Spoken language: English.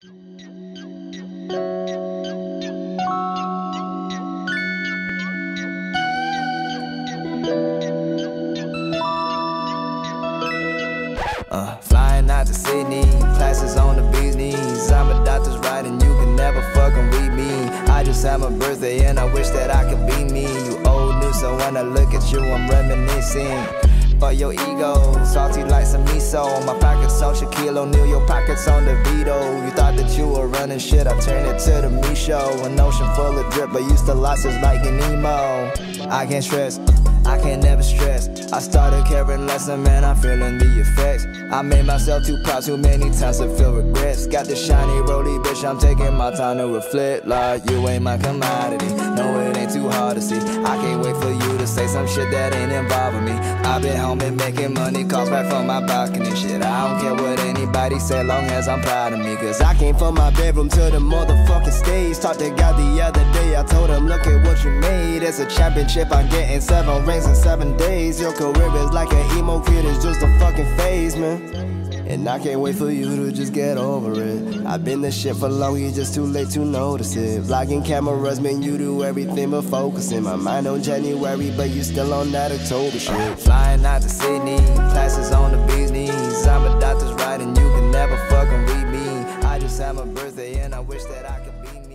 Uh, flying out to Sydney, classes on the bee's knees. I'm a doctor's and you can never fucking read me. I just had my birthday and I wish that I could be me. You old news, so when I look at you, I'm reminiscing. For your ego, salty like some miso. My pockets on Shaquille O'Neal, your pockets on the Vito. You thought that you were running shit, I turned it to the me show. An ocean full of drip, but used to losses like an emo. I can't stress. I can never stress. I started caring less, and man, I'm feeling the effects. I made myself too proud too many times to feel regrets. Got the shiny rolly bitch, I'm taking my time to reflect. Like you ain't my commodity. No, it ain't too hard to see. I can't wait for you to say some shit that ain't involving me. I've been home and making money, calls back from my balcony. Shit, I don't care what anybody say, long as I'm proud of me. Cause I came from my bedroom to the motherfucking stage. Talked to God the other day, I told him, look at what you made. It's a championship, I'm getting seven rings in seven days. Your career is like an emo kid, it's just a fucking phase, man. And I can't wait for you to just get over it. I've been this shit for long, you're just too late to notice it. Vlogging cameras mean you do everything but focusing. My mind on January, but you still on that October shit. Flying out to Sydney, classes on the bee's knees. I'm a doctor's and you can never fucking read me. I just had my birthday and I wish that I could be.